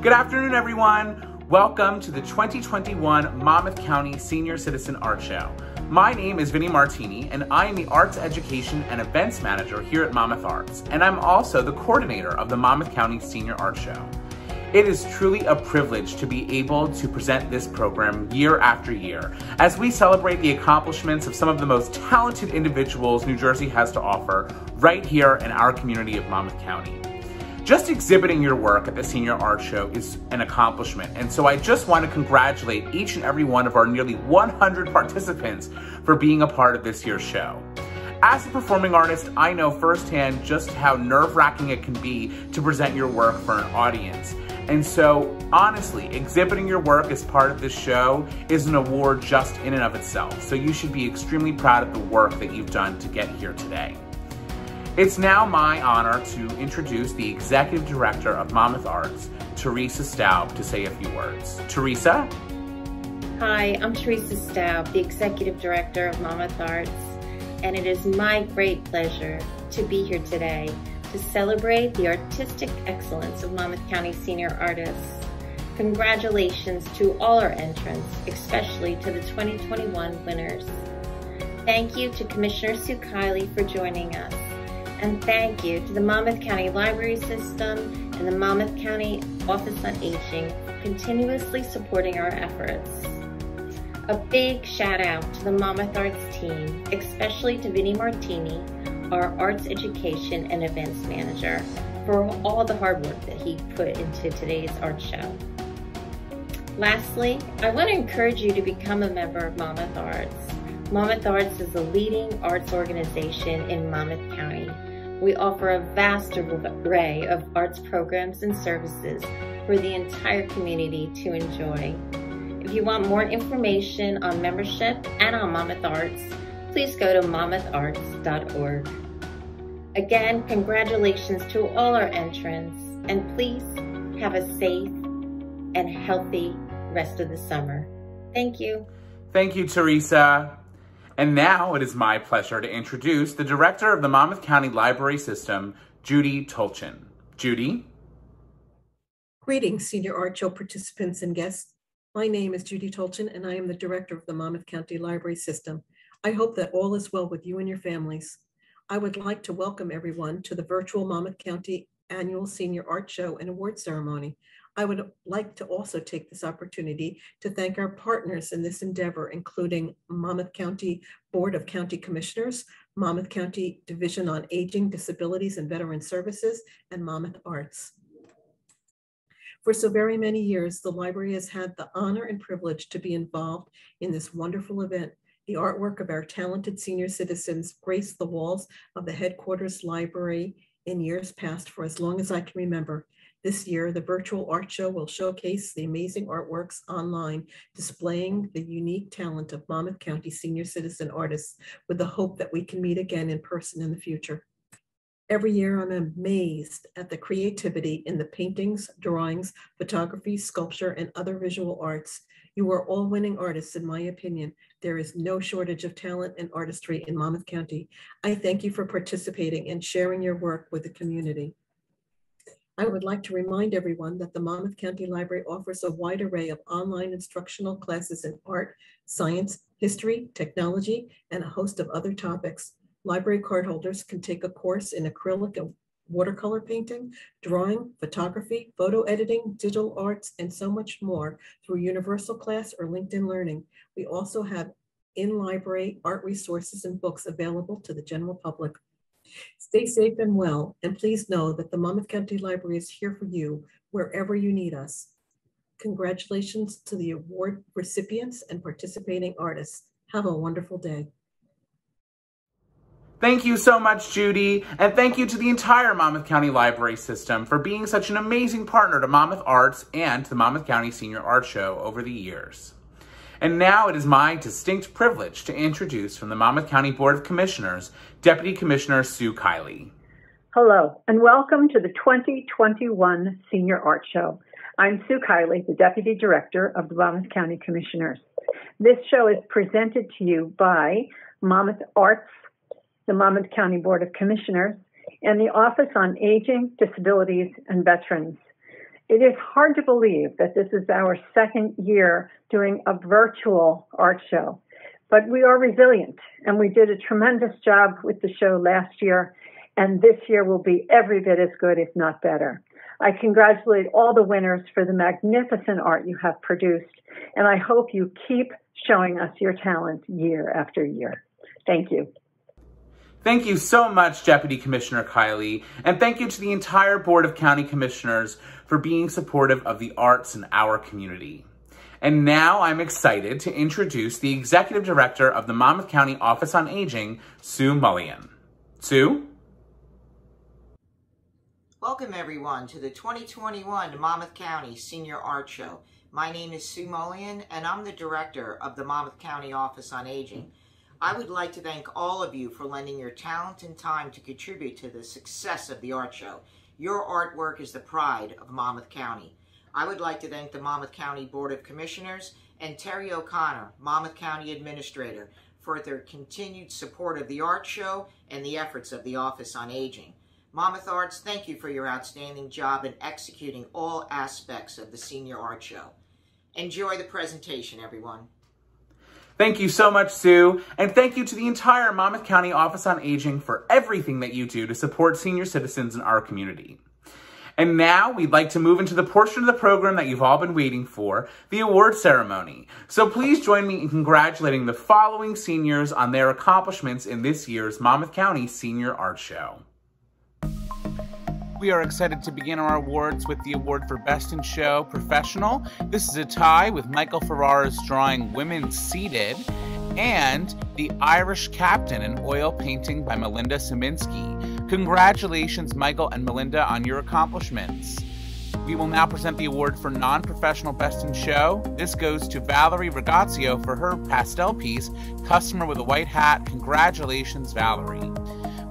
Good afternoon, everyone. Welcome to the 2021 Monmouth County Senior Citizen Art Show. My name is Vinnie Martini, and I am the Arts Education and Events Manager here at Monmouth Arts, and I'm also the coordinator of the Monmouth County Senior Art Show. It is truly a privilege to be able to present this program year after year as we celebrate the accomplishments of some of the most talented individuals New Jersey has to offer right here in our community of Monmouth County. Just exhibiting your work at the Senior Art Show is an accomplishment, and so I just want to congratulate each and every one of our nearly 100 participants for being a part of this year's show. As a performing artist, I know firsthand just how nerve-wracking it can be to present your work for an audience. And so, honestly, exhibiting your work as part of this show is an award just in and of itself. So you should be extremely proud of the work that you've done to get here today. It's now my honor to introduce the Executive Director of Monmouth Arts, Teresa Staub, to say a few words. Teresa? Hi, I'm Teresa Staub, the Executive Director of Monmouth Arts, and it is my great pleasure to be here today to celebrate the artistic excellence of Monmouth County senior artists. Congratulations to all our entrants, especially to the 2021 winners. Thank you to Commissioner Sue Kiley for joining us. And thank you to the Monmouth County Library System and the Monmouth County Office on Aging for continuously supporting our efforts. A big shout out to the Monmouth Arts team, especially to Vinnie Martini, our Arts Education and Events Manager, for all the hard work that he put into today's art show. Lastly, I want to encourage you to become a member of Monmouth Arts. Monmouth Arts is the leading arts organization in Monmouth County. We offer a vast array of arts programs and services for the entire community to enjoy. If you want more information on membership and on Monmouth Arts, please go to monmoutharts.org. Again, congratulations to all our entrants, and please have a safe and healthy rest of the summer. Thank you. Thank you, Teresa. And now it is my pleasure to introduce the director of the Monmouth County Library System, Judy Tolchin. Judy? Greetings, Senior Art Show participants and guests. My name is Judy Tolchin, and I am the director of the Monmouth County Library System. I hope that all is well with you and your families. I would like to welcome everyone to the virtual Monmouth County Annual Senior Art Show and Award Ceremony. I would like to also take this opportunity to thank our partners in this endeavor, including Monmouth County Board of County Commissioners, Monmouth County Division on Aging, Disabilities, and Veteran Services, and Monmouth Arts. For so very many years, the library has had the honor and privilege to be involved in this wonderful event the artwork of our talented senior citizens graced the walls of the headquarters library in years past for as long as I can remember. This year, the virtual art show will showcase the amazing artworks online, displaying the unique talent of Monmouth County senior citizen artists with the hope that we can meet again in person in the future. Every year, I'm amazed at the creativity in the paintings, drawings, photography, sculpture, and other visual arts. You are all winning artists, in my opinion, there is no shortage of talent and artistry in Monmouth County. I thank you for participating and sharing your work with the community. I would like to remind everyone that the Monmouth County Library offers a wide array of online instructional classes in art, science, history, technology, and a host of other topics. Library cardholders can take a course in acrylic and watercolor painting, drawing, photography, photo editing, digital arts, and so much more through Universal Class or LinkedIn Learning. We also have in-library art resources and books available to the general public. Stay safe and well, and please know that the Monmouth County Library is here for you wherever you need us. Congratulations to the award recipients and participating artists. Have a wonderful day. Thank you so much, Judy, and thank you to the entire Monmouth County Library System for being such an amazing partner to Monmouth Arts and to the Monmouth County Senior Art Show over the years. And now it is my distinct privilege to introduce from the Monmouth County Board of Commissioners, Deputy Commissioner Sue Kiley. Hello, and welcome to the 2021 Senior Art Show. I'm Sue Kiley, the Deputy Director of the Monmouth County Commissioners. This show is presented to you by Monmouth Arts the Monmouth County Board of Commissioners, and the Office on Aging, Disabilities, and Veterans. It is hard to believe that this is our second year doing a virtual art show, but we are resilient and we did a tremendous job with the show last year, and this year will be every bit as good, if not better. I congratulate all the winners for the magnificent art you have produced, and I hope you keep showing us your talent year after year. Thank you. Thank you so much, Deputy Commissioner Kiley, and thank you to the entire Board of County Commissioners for being supportive of the arts in our community. And now I'm excited to introduce the Executive Director of the Monmouth County Office on Aging, Sue Mullion. Sue? Welcome everyone to the 2021 Monmouth County Senior Art Show. My name is Sue Mullion and I'm the Director of the Monmouth County Office on Aging. I would like to thank all of you for lending your talent and time to contribute to the success of the art show. Your artwork is the pride of Monmouth County. I would like to thank the Monmouth County Board of Commissioners and Teri O'Connor, Monmouth County Administrator, for their continued support of the art show and the efforts of the Office on Aging. Monmouth Arts, thank you for your outstanding job in executing all aspects of the Senior Art Show. Enjoy the presentation, everyone. Thank you so much, Sue. And thank you to the entire Monmouth County Office on Aging for everything that you do to support senior citizens in our community. And now we'd like to move into the portion of the program that you've all been waiting for, the award ceremony. So please join me in congratulating the following seniors on their accomplishments in this year's Monmouth County Senior Art Show. We are excited to begin our awards with the award for Best in Show Professional. This is a tie with Michael Ferrara's drawing Women Seated and The Irish Captain, an oil painting by Melinda Siminski. Congratulations, Michael and Melinda, on your accomplishments. We will now present the award for non professional best in show. This goes to Valerie Ragazio for her pastel piece, Customer with a White Hat. Congratulations, Valerie.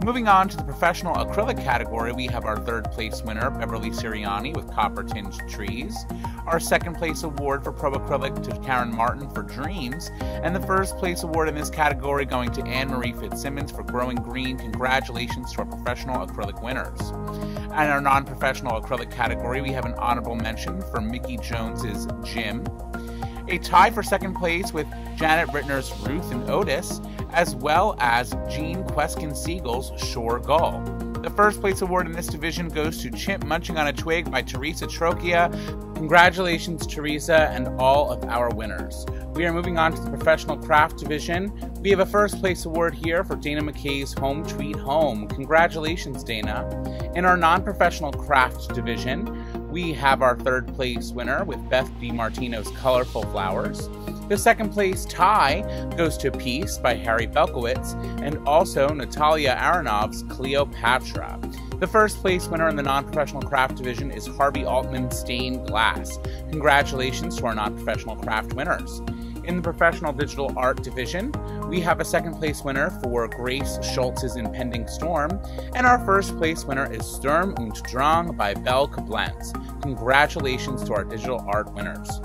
Moving on to the professional acrylic category, we have our third place winner, Beverly Siriani with Copper Tinged Trees. Our second place award for Pro Acrylic to Karen Martin for Dreams. And the first place award in this category going to Anne Marie Fitzsimmons for Growing Green. Congratulations to our professional acrylic winners. And our non professional acrylic category, we have an honorable mention for Mickey Jones's Jim. A tie for second place with Janet Rittner's Ruth and Otis, as well as Jean Queskin Siegel's Shore Gull. The first place award in this division goes to Chimp Munching on a Twig by Teresa Trocchia. Congratulations, Teresa, and all of our winners. We are moving on to the professional craft division. We have a first place award here for Dana McKay's Home Tweet Home. Congratulations, Dana. In our non professional craft division, we have our third place winner with Beth DiMartino's Colorful Flowers. The second place tie goes to Peace by Harry Belkowitz and also Natalia Aronov's Cleopatra. The first place winner in the non professional craft division is Harvey Altman Stained Glass. Congratulations to our non professional craft winners. In the professional digital art division, we have a second place winner for Grace Schultz's Impending Storm, and our first place winner is Sturm und Drang by Belle Koblenz. Congratulations to our digital art winners.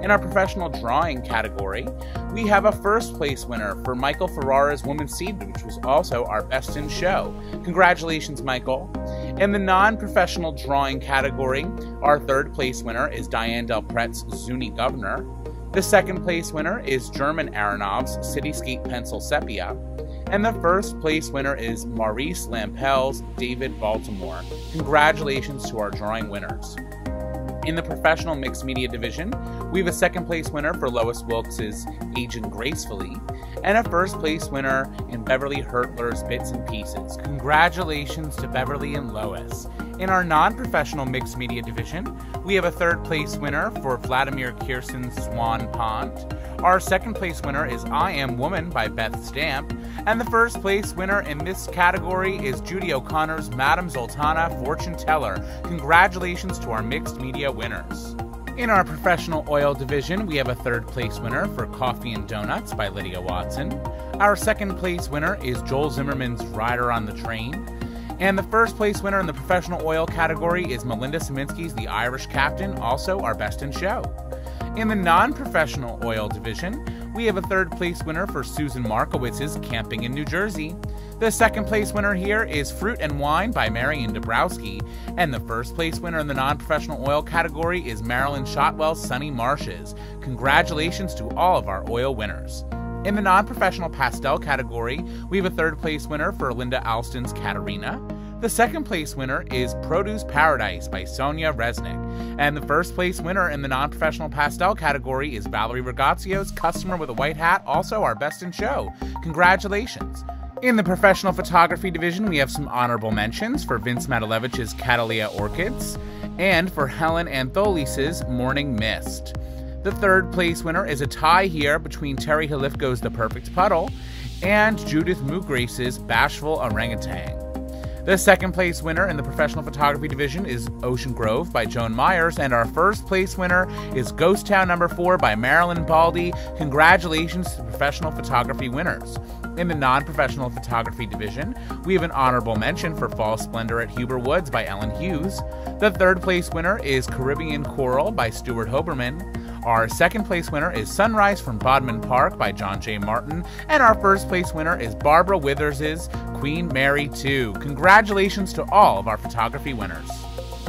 In our professional drawing category, we have a first place winner for Michael Ferrara's Woman Seed, which was also our best in show. Congratulations, Michael. In the non professional drawing category, our third place winner is Diane Del Pret's Zuni Governor. The second place winner is German Aronov's Cityscape Pencil Sepia. And the first place winner is Maurice Lampel's David Baltimore. Congratulations to our drawing winners. In the professional mixed media division, we have a second place winner for Lois Wilkes' Aging Gracefully, and a first place winner in Beverly Hertler's Bits and Pieces. Congratulations to Beverly and Lois. In our non professional mixed media division, we have a third place winner for Vladimir Kirsten's Swan Pond. Our second place winner is I Am Woman by Beth Stamp. And the first place winner in this category is Judy O'Connor's Madame Zoltana Fortune Teller. Congratulations to our mixed media winners. In our professional oil division, we have a third place winner for Coffee and Donuts by Lydia Watson. Our second place winner is Joel Zimmerman's Rider on the Train. And the first place winner in the professional oil category is Melinda Siminski's The Irish Captain, also our best in show. In the non professional oil division, we have a third place winner for Susan Markowitz's Camping in New Jersey. The second place winner here is Fruit and Wine by Marion Dabrowski, and the first place winner in the non professional oil category is Marilyn Shotwell's Sunny Marshes. Congratulations to all of our oil winners. In the non professional pastel category, we have a third place winner for Linda Alston's Katerina. The second place winner is Produce Paradise by Sonia Resnick. And the first place winner in the non professional pastel category is Valerie Ragazio's Customer with a White Hat, also our best in show. Congratulations. In the professional photography division, we have some honorable mentions for Vince Madalevich's Cattleya Orchids and for Helen Antholis's Morning Mist. The third place winner is a tie here between Terry Halifko's The Perfect Puddle and Judith Mugrace's Bashful Orangutan. The second place winner in the professional photography division is Ocean Grove by Joan Myers, and our first place winner is Ghost Town Number 4 by Marilyn Baldy. Congratulations to professional photography winners. In the non professional photography division, we have an honorable mention for Fall Splendor at Huber Woods by Ellen Hughes. The third place winner is Caribbean Coral by Stuart Hoberman. Our second place winner is Sunrise from Bodman Park by John J. Martin. And our first place winner is Barbara Withers's Queen Mary 2. Congratulations to all of our photography winners.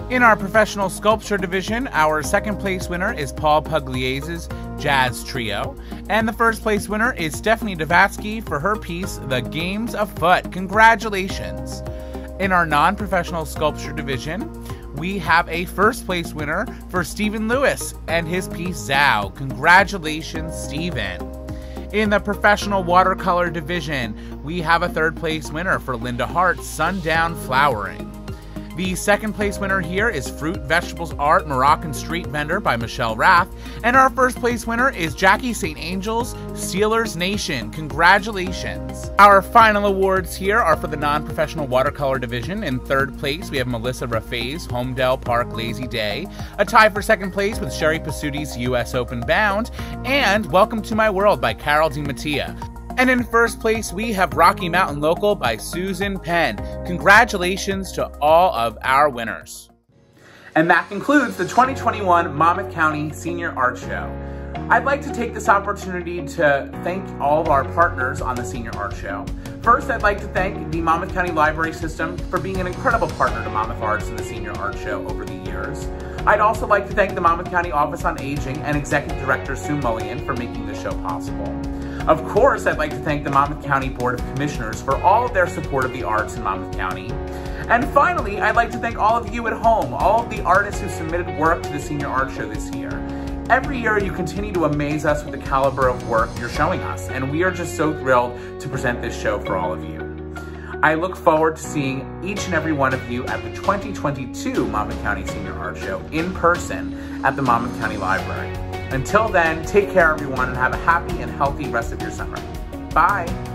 In our professional sculpture division, our second place winner is Paul Pugliese's Jazz Trio, and the first place winner is Stephanie Davatsky for her piece, The Games Afoot. Congratulations! In our non professional sculpture division, we have a first place winner for Stephen Lewis and his piece Zao. Congratulations, Stephen. In the professional watercolor division, we have a third place winner for Linda Hart's Sundown Flowering. The second place winner here is Fruit Vegetables Art Moroccan Street Vendor by Michelle Rath. And our first place winner is Jackie St. Angel's Steelers Nation. Congratulations. Our final awards here are for the non professional watercolor division. In third place, we have Melissa Raffay's Holmdel Park Lazy Day. A tie for second place with Sherry Pasuti's US Open Bound. And Welcome to My World by Carol DiMattia. And in first place, we have Rocky Mountain Local by Susan Penn. Congratulations to all of our winners. And that concludes the 2021 Monmouth County Senior Art Show. I'd like to take this opportunity to thank all of our partners on the Senior Art Show. First, I'd like to thank the Monmouth County Library System for being an incredible partner to Monmouth Arts and the Senior Art Show over the years. I'd also like to thank the Monmouth County Office on Aging and Executive Director Sue Mullion for making this show possible. Of course, I'd like to thank the Monmouth County Board of Commissioners for all of their support of the arts in Monmouth County. And finally, I'd like to thank all of you at home, all of the artists who submitted work to the Senior Art Show this year. Every year, you continue to amaze us with the caliber of work you're showing us, and we are just so thrilled to present this show for all of you. I look forward to seeing each and every one of you at the 2022 Monmouth County Senior Art Show in person at the Monmouth County Library. Until then, take care everyone and have a happy and healthy rest of your summer. Bye!